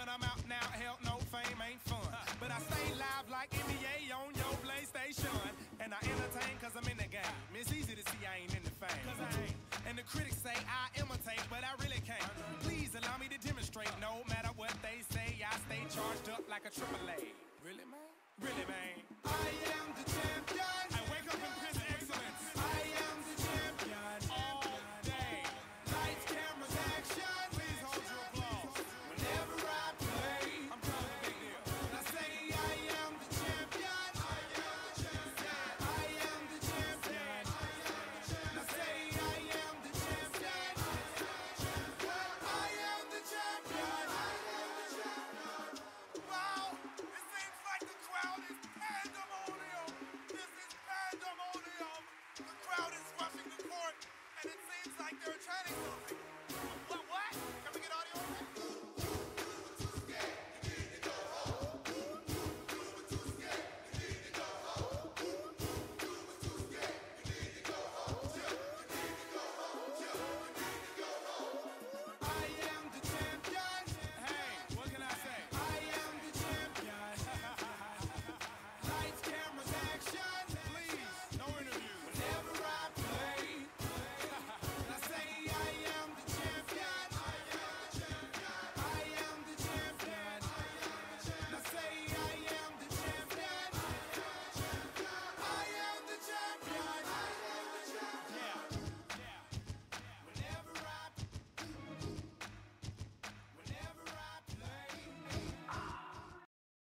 when I'm out now. Hell no, fame ain't fun. But I stay live like NBA on your PlayStation. And I entertain cause I'm in the game. It's easy to see I ain't in the fame. Cause I ain't. And the critics say I imitate, but I really can't. Please allow me to demonstrate. No matter what they say, I stay charged up like a AAA. Really, man?